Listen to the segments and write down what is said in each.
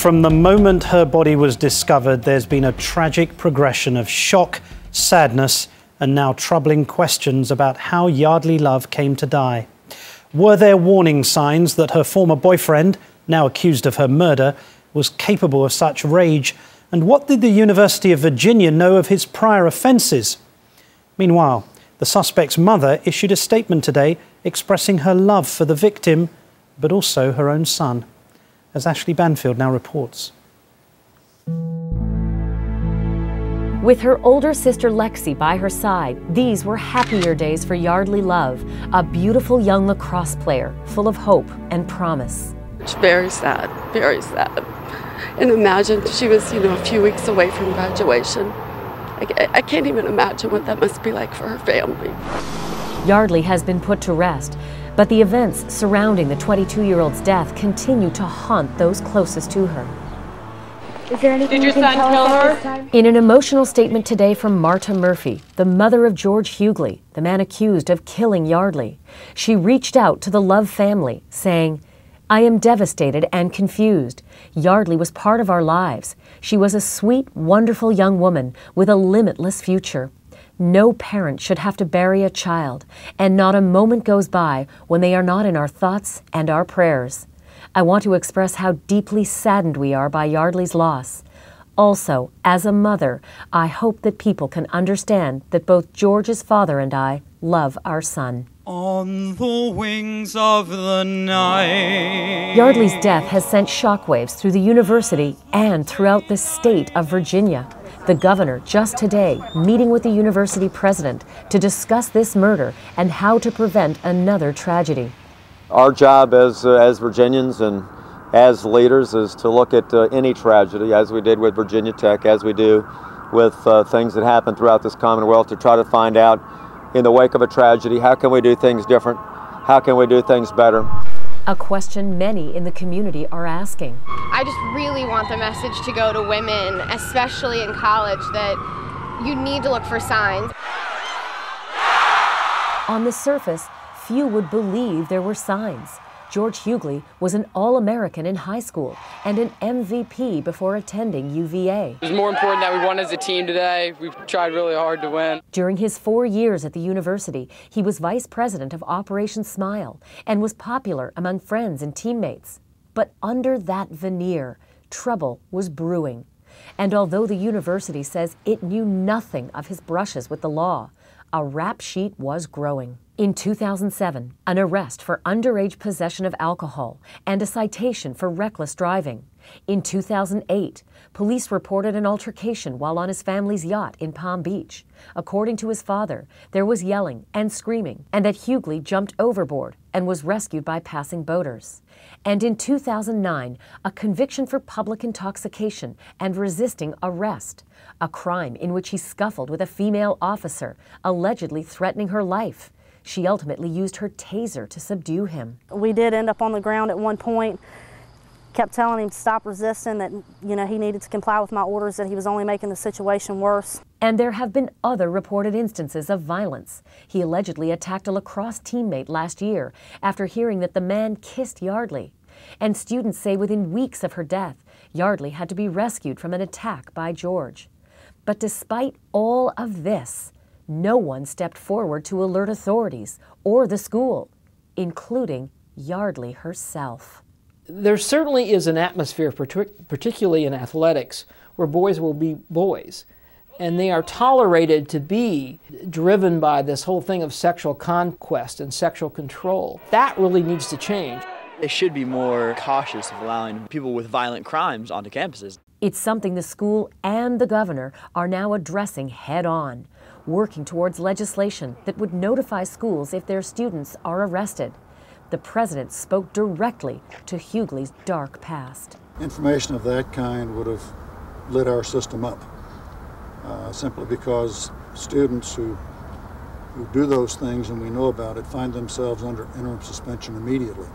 From the moment her body was discovered, there's been a tragic progression of shock, sadness, and now troubling questions about how Yeardley Love came to die. Were there warning signs that her former boyfriend, now accused of her murder, was capable of such rage? And what did the University of Virginia know of his prior offences? Meanwhile, the suspect's mother issued a statement today expressing her love for the victim, but also her own son as Ashleigh Banfield now reports. With her older sister Lexi by her side, these were happier days for Yeardley Love, a beautiful young lacrosse player full of hope and promise. It's very sad, very sad. And imagine she was, you know, a few weeks away from graduation. I, I can't even imagine what that must be like for her family. Yeardley has been put to rest, but the events surrounding the 22 year old's death continue to haunt those closest to her. Is there anything Did your you can son tell kill her? In an emotional statement today from Marta Murphy, the mother of George Huguely, the man accused of killing Yeardley, she reached out to the Love family, saying, I am devastated and confused. Yeardley was part of our lives. She was a sweet, wonderful young woman with a limitless future. No parent should have to bury a child, and not a moment goes by when they are not in our thoughts and our prayers. I want to express how deeply saddened we are by Yeardley's loss. Also, as a mother, I hope that people can understand that both George's father and I love our son. On the wings of the night. Yeardley's death has sent shockwaves through the university and throughout the state of Virginia. The governor just today meeting with the university president to discuss this murder and how to prevent another tragedy. Our job as, uh, as Virginians and as leaders is to look at uh, any tragedy, as we did with Virginia Tech, as we do with uh, things that happen throughout this Commonwealth, to try to find out in the wake of a tragedy how can we do things different? How can we do things better? A question many in the community are asking. I just really want the message to go to women, especially in college, that you need to look for signs. On the surface, few would believe there were signs. George Huguely was an All American in high school and an MVP before attending UVA. It was more important that we won as a team today. We've tried really hard to win. During his four years at the university, he was vice president of Operation Smile and was popular among friends and teammates. But under that veneer, trouble was brewing. And although the university says it knew nothing of his brushes with the law, a rap sheet was growing. In 2007, an arrest for underage possession of alcohol and a citation for reckless driving. In 2008, police reported an altercation while on his family's yacht in Palm Beach. According to his father, there was yelling and screaming, and that Huguely jumped overboard and was rescued by passing boaters. And in 2009, a conviction for public intoxication and resisting arrest, a crime in which he scuffled with a female officer, allegedly threatening her life. She ultimately used her taser to subdue him. We did end up on the ground at one point. Kept telling him to stop resisting, that you know he needed to comply with my orders, that he was only making the situation worse. And there have been other reported instances of violence. He allegedly attacked a lacrosse teammate last year after hearing that the man kissed Yeardley. And students say within weeks of her death, Yeardley had to be rescued from an attack by George. But despite all of this, no one stepped forward to alert authorities or the school, including Yeardley herself. There certainly is an atmosphere, particularly in athletics, where boys will be boys. And they are tolerated to be driven by this whole thing of sexual conquest and sexual control. That really needs to change. They should be more cautious of allowing people with violent crimes onto campuses. It's something the school and the governor are now addressing head on, working towards legislation that would notify schools if their students are arrested. The president spoke directly to Huguely's dark past. Information of that kind would have lit our system up, uh, simply because students who who do those things and we know about it find themselves under interim suspension immediately.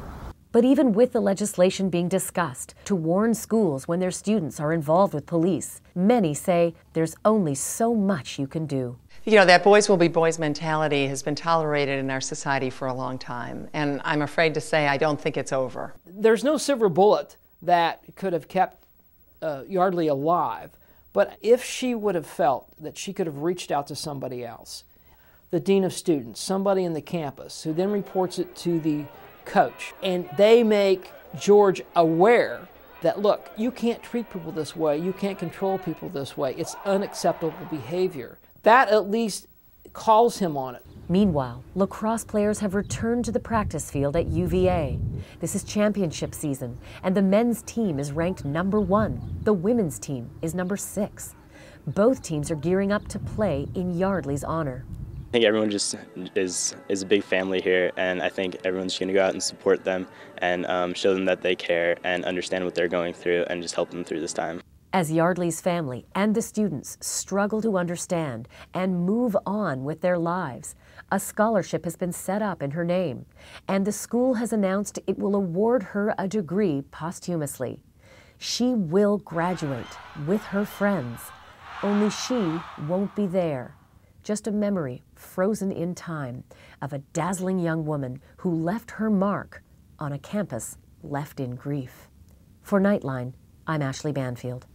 But even with the legislation being discussed to warn schools when their students are involved with police, many say there's only so much you can do. You know, that boys will be boys mentality has been tolerated in our society for a long time. And I'm afraid to say I don't think it's over. There's no silver bullet that could have kept uh, Yeardley alive. But if she would have felt that she could have reached out to somebody else, the dean of students, somebody in the campus, who then reports it to the coach, and they make George aware that look, you can't treat people this way, you can't control people this way, it's unacceptable behavior. That at least calls him on it. Meanwhile, lacrosse players have returned to the practice field at UVA. This is championship season, and the men's team is ranked number one. The women's team is number six. Both teams are gearing up to play in Yeardley's honor. I think everyone just is is a big family here, and I think everyone's going to go out and support them and um, show them that they care and understand what they're going through, and just help them through this time. As Yeardley's family and the students struggle to understand and move on with their lives, a scholarship has been set up in her name, and the school has announced it will award her a degree posthumously. She will graduate with her friends, only she won't be there. Just a memory frozen in time of a dazzling young woman who left her mark on a campus left in grief. For Nightline, I'm Ashleigh Banfield.